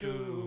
do.